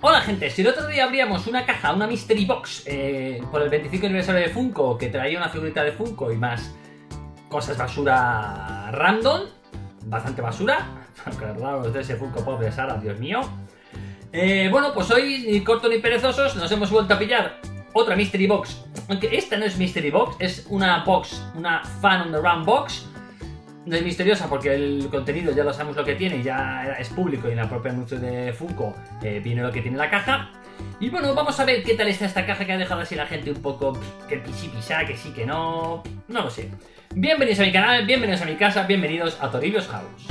Hola gente, si el otro día abríamos una caja, una Mystery Box eh, por el 25 aniversario de Funko que traía una figurita de Funko y más cosas basura random, bastante basura, acordaros de ese Funko Pop de Sara, Dios mío. Eh, bueno, pues hoy, ni corto ni perezosos, nos hemos vuelto a pillar otra Mystery Box. Aunque esta no es Mystery Box, es una box, una Fan on the Run Box no es misteriosa porque el contenido ya lo sabemos lo que tiene, ya es público y en la propia anuncio de Funko eh, viene lo que tiene la caja. Y bueno, vamos a ver qué tal está esta caja que ha dejado así la gente un poco que pisi pisa, que sí, que no, no lo sé. Bienvenidos a mi canal, bienvenidos a mi casa, bienvenidos a Toribio's House.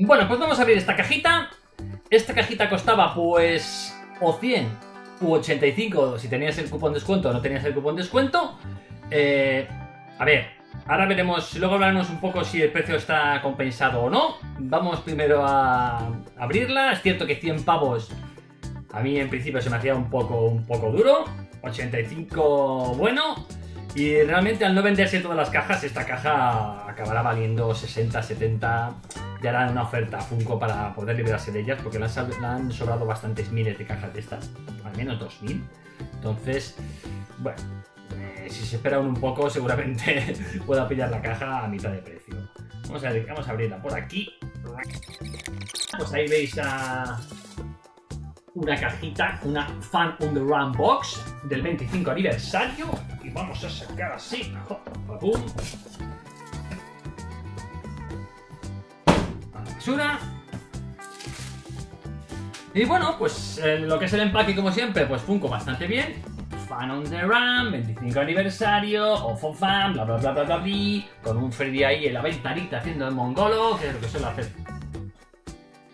Bueno, pues vamos a abrir esta cajita. Esta cajita costaba pues o 100 u 85 si tenías el cupón descuento o no tenías el cupón descuento. Eh, a ver, ahora veremos, luego hablaremos un poco si el precio está compensado o no. Vamos primero a abrirla. Es cierto que 100 pavos a mí en principio se me hacía un poco, un poco duro. 85 bueno. Y realmente al no venderse todas las cajas, esta caja acabará valiendo 60, 70. Ya harán una oferta a Funko para poder liberarse de ellas, porque le han, sobrado bastantes miles de cajas de estas, al menos 2000. Entonces, bueno, eh, si se esperan un poco, seguramente pueda pillar la caja a mitad de precio. Vamos a, vamos a abrirla por aquí. Pues ahí veis a, una cajita, una Fan on the Run Box del 25 aniversario. Y vamos a sacar así. A la basura. Y bueno, pues eh, lo que es el empaque, como siempre, pues Funko bastante bien. Fan on the Run, 25 aniversario, Off of Fan, bla bla bla bla bla, bla con un Freddy ahí en la ventanita haciendo el mongolo, que es lo que suele hacer.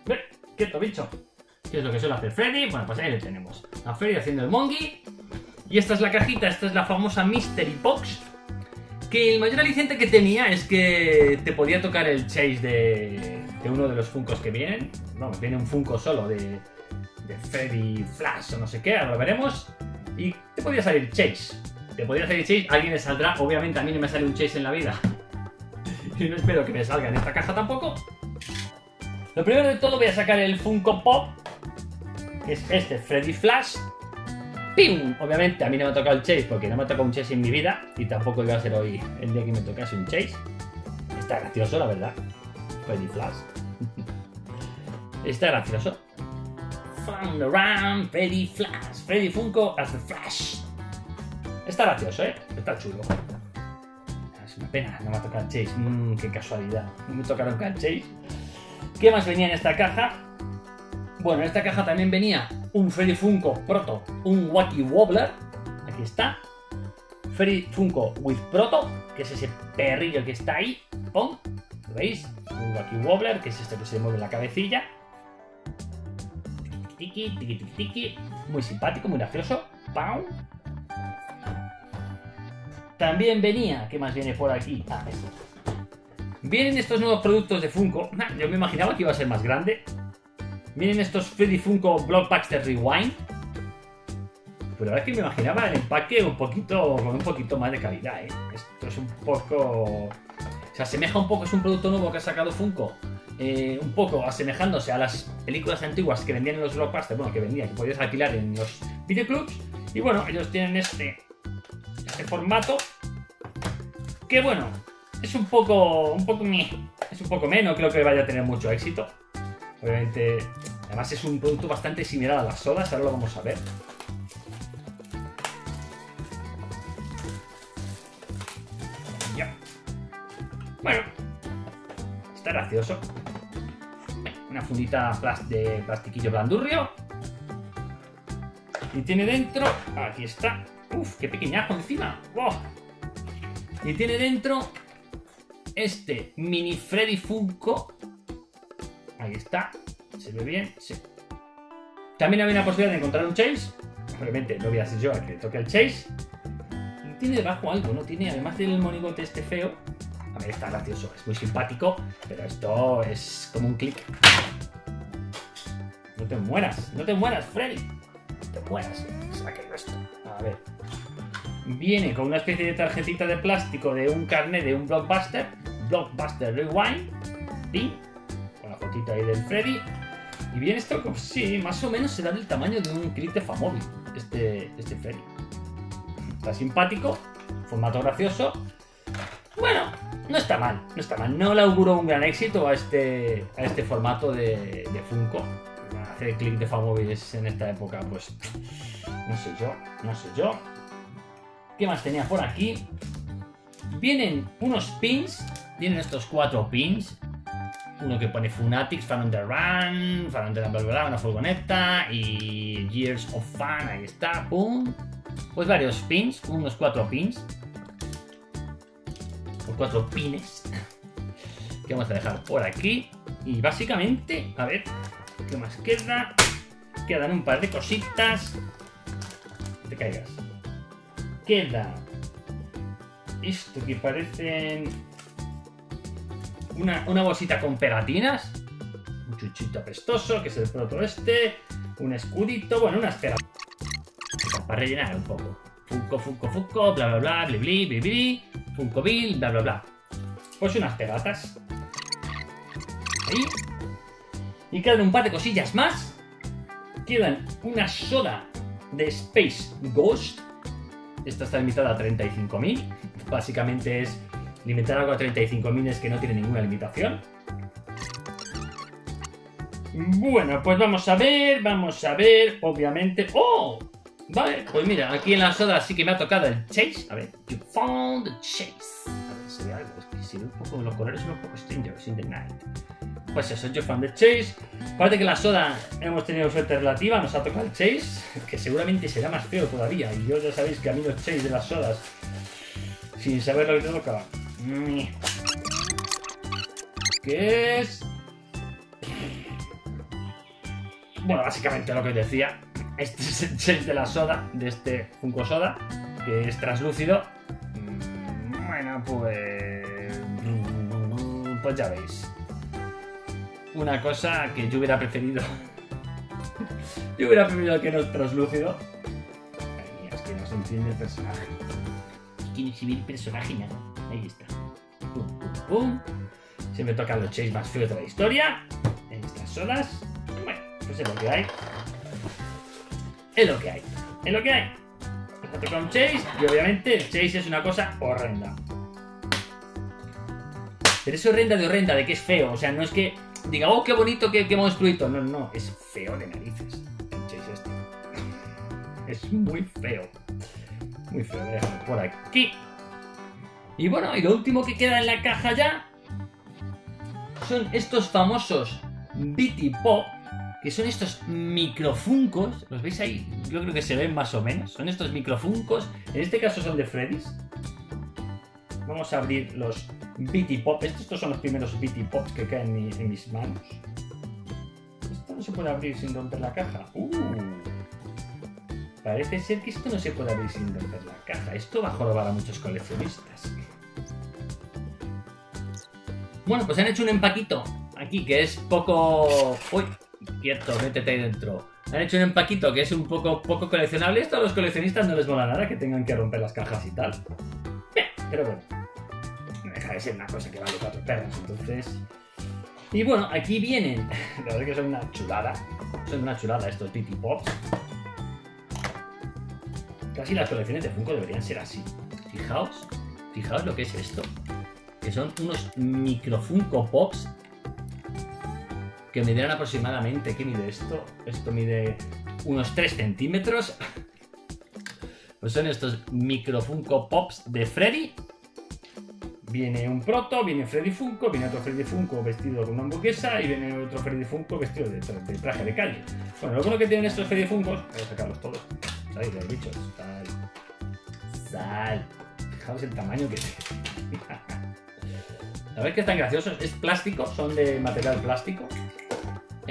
¡Ve! ¡Quieto, bicho! ¿Qué es lo que suele hacer Freddy? Bueno, pues ahí lo tenemos. A Freddy haciendo el mongi. Y esta es la cajita, esta es la famosa Mystery Box. Que el mayor aliciente que tenía es que te podía tocar el chase de, uno de los Funkos que vienen. Vamos, viene un Funko solo de, de Freddy Flash o no sé qué, ahora lo veremos. Y te podía salir chase. Te podía salir chase, alguien le saldrá. Obviamente a mí no me sale un chase en la vida. y no espero que me salga en esta caja tampoco. Lo primero de todo voy a sacar el Funko Pop es este Freddy Flash. ¡Pim! Obviamente a mí no me ha tocado el Chase porque no me ha tocado un Chase en mi vida y tampoco iba a ser hoy el día que me tocase un Chase. Está gracioso, la verdad. Freddy Flash. Está gracioso. Fun around Freddy Flash. Freddy Funko as the Flash. Está gracioso, ¿eh? Está chulo. Es una pena, no me ha tocado Chase. Mmm, qué casualidad. No me tocaron el Chase. ¿Qué más venía en esta caja? Bueno, en esta caja también venía un Freddy Funko Proto, un Wacky Wobbler. Aquí está. Freddy Funko with Proto, que es ese perrillo que está ahí. ¡Pum! ¿Lo veis? Un Wacky Wobbler, que es este que se mueve la cabecilla. Tiki, tiki, tiki, tiki. Muy simpático, muy gracioso. ¡Pum! También venía, ¿qué más viene por aquí? Ah. Vienen estos nuevos productos de Funko. Yo me imaginaba que iba a ser más grande. Miren estos Freddy Funko Blockbuster Rewind. Pero ahora que me imaginaba el empaque un poquito, con un poquito más de calidad, ¿eh? Esto es un poco... Se asemeja un poco, es un producto nuevo que ha sacado Funko. Eh, un poco asemejándose a las películas antiguas que vendían en los blockbusters, bueno, que vendían, que podías alquilar en los videoclubs. Y bueno, ellos tienen este, este formato. Que bueno, es un poco, un poco, es un poco menos, creo que vaya a tener mucho éxito. Obviamente, además es un producto bastante similar a las sodas, ahora lo vamos a ver. Ya. Bueno, está gracioso. Una fundita de plastiquillo blandurrio. Y tiene dentro, aquí está. Uf, qué pequeñajo encima. Y tiene dentro este mini Freddy Funko Ahí está. Se ve bien. Sí. También había una posibilidad de encontrar un chase. Obviamente no voy a ser yo el que toque el chase. Y tiene debajo algo, ¿no? Tiene, además del monigote este feo. Está gracioso, es muy simpático. Pero esto es como un clic. No te mueras, no te mueras, Freddy. No te mueras. Se ha caído esto. A ver. Viene con una especie de tarjetita de plástico de un carnet de un blockbuster. Blockbuster Rewind. Con la fotito ahí del Freddy. Y bien esto, pues, sí, más o menos será del tamaño de un kit de Famóvil. Este, este Freddy. Está simpático. Formato gracioso. No está mal, no está mal. No le auguro un gran éxito a este, a este formato de, Funko. Hacer clic de Famóviles en esta época, pues no sé yo, no sé yo. ¿Qué más tenía por aquí? Vienen unos pins, vienen estos cuatro pins. Uno que pone Funatics, Fan on the Run, Fan on the Run, bla, bla, bla, una furgoneta y Years of Fun, ahí está, pum. Pues varios pins, unos cuatro pins cuatro pines que vamos a dejar por aquí. Y básicamente, a ver, ¿qué más queda? Quedan un par de cositas. te caigas. Queda esto que parecen una, una bolsita con pegatinas. Un chuchito apestoso, que es el proto este. Un escudito, bueno, unas pegatinas. Para rellenar un poco. Funko, Funko, Funko, bla, bla, bla, bli, bli, bli, bli. Funko Bill, bla bla bla. Pues unas pegatas. Ahí. Y quedan un par de cosillas más. Quedan una soda de Space Ghost. Esta está limitada a 35.000. Básicamente es limitar algo a 35.000 es que no tiene ninguna limitación. Bueno, pues vamos a ver, vamos a ver, obviamente... ¡Oh! Vale, pues mira, aquí en la soda sí que me ha tocado el Chase. A ver, you found the Chase. A ver, si algo, si un poco, los colores son un poco strangers in the night. Pues eso, yo found the Chase. Parece que la soda hemos tenido suerte relativa, nos ha tocado el Chase, que seguramente será más feo todavía. Y yo ya sabéis que a mí los Chase de las sodas, sin saber lo que te toca. ¿Qué es? Bueno, básicamente lo que os decía, este es el shake de la soda, de este Funko Soda, que es translúcido. Mm, bueno, pues. Pues ya veis. Una cosa que yo hubiera preferido. yo hubiera preferido que no es translúcido. Ay, es que no se entiende el personaje. Quiere exhibir personaje nada. Ahí está. Pum, pum, pum. Siempre tocan los chase más feos de la historia. En estas sodas. Bueno, pues es lo que hay es lo que hay. Es lo que hay. Empezate con Chase y obviamente Chase es una cosa horrenda. Pero es horrenda de horrenda, de que es feo. O sea, no es que diga, oh, qué bonito, qué, qué monstruito. No, no, es feo de narices. El Chase este. Es muy feo. Muy feo, déjame por aquí. Y bueno, y lo último que queda en la caja ya son estos famosos Bitty Pop que son estos microfuncos. ¿Los veis ahí? Yo creo que se ven más o menos. Son estos microfuncos. En este caso son de Freddy's. Vamos a abrir los BT Pop. Estos son los primeros BT Pops que caen en, mis manos. Esto no se puede abrir sin romper la caja. Uh. Parece ser que esto no se puede abrir sin romper la caja. Esto va a jorobar a muchos coleccionistas. Bueno, pues han hecho un empaquito aquí que es poco... Uy, Quieto, métete ahí dentro. Han hecho un empaquito que es un poco, poco coleccionable. Esto a los coleccionistas no les mola nada que tengan que romper las cajas y tal. pero bueno. No deja de ser una cosa que vale cuatro perras, entonces. Y bueno, aquí vienen. La verdad es que son una chulada. Son una chulada estos Titi Pops. Casi las colecciones de Funko deberían ser así. Fijaos, fijaos lo que es esto. Que son unos micro Funko Pops que midieran aproximadamente, ¿qué mide esto? Esto mide unos 3 centímetros. Pues son estos micro Funko Pops de Freddy. Viene un proto, viene Freddy Funko, viene otro Freddy Funko vestido con una hamburguesa y viene otro Freddy Funko vestido de, traje de calle. Bueno, lo bueno que tienen estos Freddy Funkos, voy a sacarlos todos. ¿Sabéis? Los bichos. Sal. Sal. Fijaos el tamaño que tiene. A ver que están graciosos. Es plástico, son de material plástico.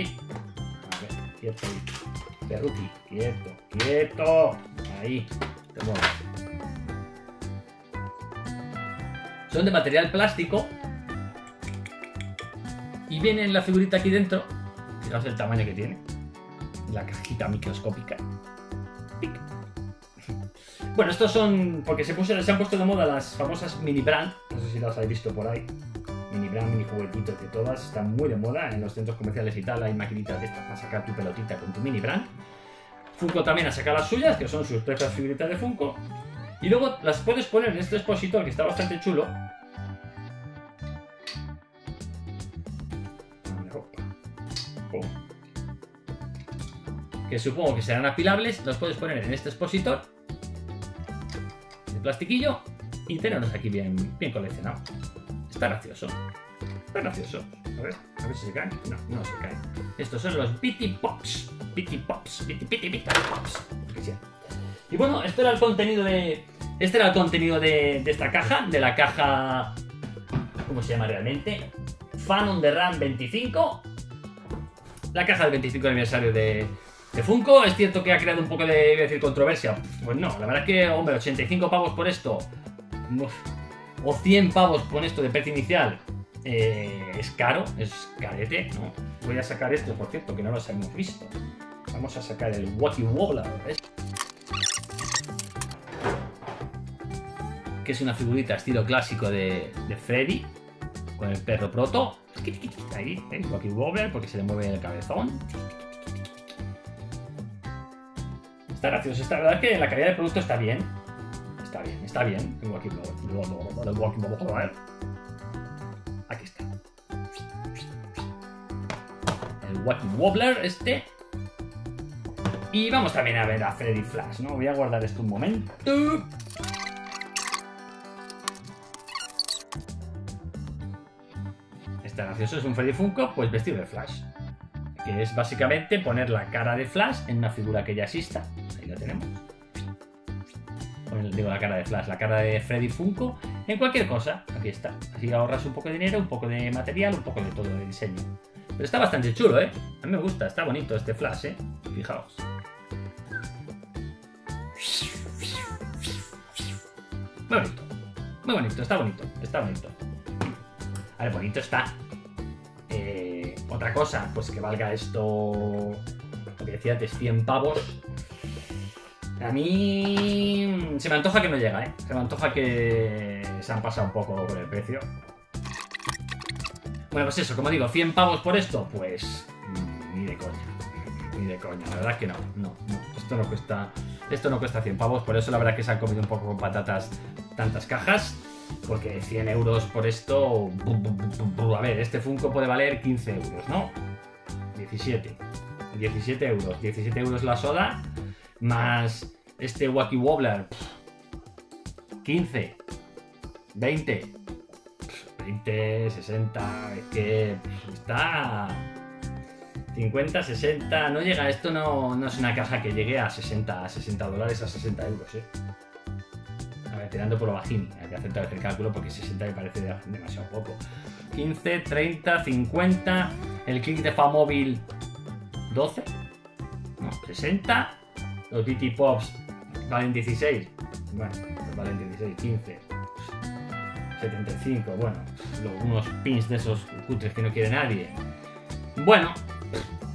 A ver, quieto ahí. Perruti, quieto, quieto. Ahí, te muevo. Son de material plástico. Y viene la figurita aquí dentro. Fijaos el tamaño que tiene. La cajita microscópica. Bueno, estos son. Porque se, se han puesto de moda las famosas mini brand. No sé si las habéis visto por ahí. Mini brand, mini juguetitos de todas. Están muy de moda en los centros comerciales y tal. Hay maquinitas de estas para sacar tu pelotita con tu mini brand. Funko también ha sacado las suyas, que son sus propias figuritas de Funko. Y luego las puedes poner en este expositor que está bastante chulo. Que supongo que serán apilables. Los puedes poner en este expositor de plastiquillo y tenerlos aquí bien, bien coleccionados. Está gracioso. Está gracioso. A ver, a ver si se caen. No, no se caen. Estos son los Bitty Pops. Bitty Pops. Bitty Bitty Bitty Pops. Y bueno, esto era el contenido de. Este era el contenido de, esta caja. De la caja. ¿Cómo se llama realmente? Fan on the Run 25. La caja del 25 aniversario de, de Funko. Es cierto que ha creado un poco de decir, controversia. Pues no, la verdad es que, hombre, 85 pavos por esto. uf, o 100 pavos con esto de precio inicial. eh, es caro, es carete, ¿no? Voy a sacar esto, por cierto, que no los hemos visto. Vamos a sacar el Wacky Wobbler. ¿ves? Que es una figurita estilo clásico de, Freddy. Con el perro proto. Ahí, ¿eh? Wacky Wobbler, porque se le mueve el cabezón. Está gracioso. Está, la verdad es que la calidad del producto está bien. Está bien, Wacky Wobbler. Aquí está. El Wacky Wobbler este. Y vamos también a ver a Freddy Flash, ¿no? Voy a guardar esto un momento. Está gracioso, es un Freddy Funko, pues vestido de Flash. Que es básicamente poner la cara de Flash en una figura que ya exista. Ahí lo tenemos. Digo la cara de Flash, la cara de Freddy Funko en cualquier cosa. Aquí está. Así ahorras un poco de dinero, un poco de material, un poco de todo de diseño. Pero está bastante chulo, ¿eh? A mí me gusta, está bonito este Flash, ¿eh? Fijaos. Muy bonito. Muy bonito, está bonito, está bonito. A ver, bonito está. Eh, otra cosa, pues que valga esto. Lo que decía antes, 100 pavos. A mí. Se me antoja que no llega, ¿eh? Se me antoja que se han pasado un poco con el precio. Bueno, pues eso, como digo, 100 pavos por esto, pues. mm, Ni de coña. Ni de coña, la verdad que no, no, no. Esto no cuesta. Esto no cuesta 100 pavos, por eso la verdad es que se han comido un poco con patatas tantas cajas. Porque 100 euros por esto. A ver, este Funko puede valer 15 euros, ¿no? 17. 17 euros. 17 euros la soda. Más este Wacky Wobbler. pff, 15. 20. pff, 20, 60. Es que está. 50, 60. No llega. Esto no, no es una caja que llegue a 60, a 60 dólares, a 60 euros, ¿eh? Tirando por lo bajín. Hay que hacer tal vez el cálculo porque 60 me parece de- demasiado poco. 15, 30, 50. El click de Famóvil 12. No, 60. Los BT Pops valen 16. Bueno, valen 16, 15. 75. Bueno, unos pins de esos cutres que no quiere nadie. Bueno,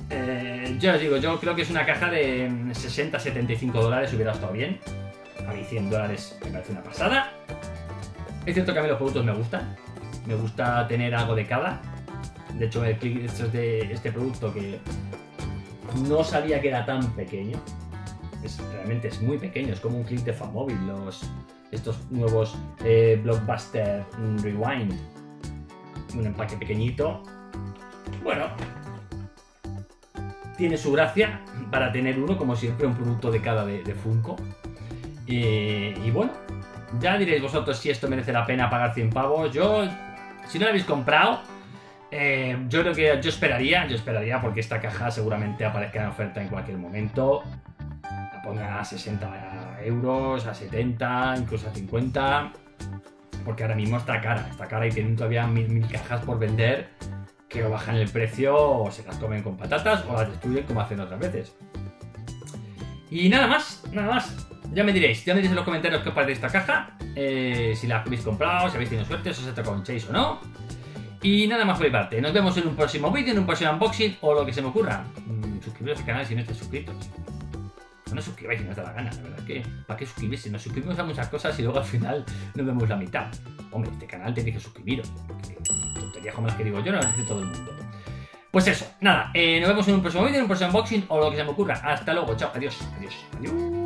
eh, yo os digo, yo creo que es una caja de 60-75 dólares, hubiera estado bien. A mí 100 dólares me parece una pasada. Es cierto que a mí los productos me gustan. Me gusta tener algo de cada. De hecho, el click esto es de este producto que no sabía que era tan pequeño. Es, realmente es muy pequeño, es como un click de Famóvil, estos nuevos eh, Blockbuster mm, Rewind. Un empaque pequeñito. Bueno, tiene su gracia para tener uno, como siempre, un producto de cada de, de Funko. Eh, y bueno, ya diréis vosotros si esto merece la pena pagar 100 pavos. Yo, si no lo habéis comprado, eh, yo creo que yo esperaría, yo esperaría porque esta caja seguramente aparezca en oferta en cualquier momento. Pongan a 60 euros, a 70, incluso a 50. Porque ahora mismo está cara, está cara y tienen todavía mil, mil cajas por vender que o bajan el precio o se las comen con patatas o las destruyen como hacen otras veces. Y nada más, nada más. Ya me diréis, ya me diréis en los comentarios qué os parece esta caja. eh, si la habéis comprado, si habéis tenido suerte, si os ha tocado un chase o no. Y nada más por mi parte. Nos vemos en un próximo vídeo, en un próximo unboxing o lo que se me ocurra. Mm, suscribiros al canal si no estáis suscritos. No suscribáis si no os da la gana. La verdad que, ¿para qué suscribirse? Nos suscribimos a muchas cosas y luego al final no vemos la mitad. Hombre, este canal tenéis que suscribiros. Porque tonterías como las que digo yo no las dice todo el mundo. Pues eso, nada, eh, nos vemos en un próximo vídeo, en un próximo unboxing o lo que se me ocurra. Hasta luego, chao, adiós, adiós, adiós.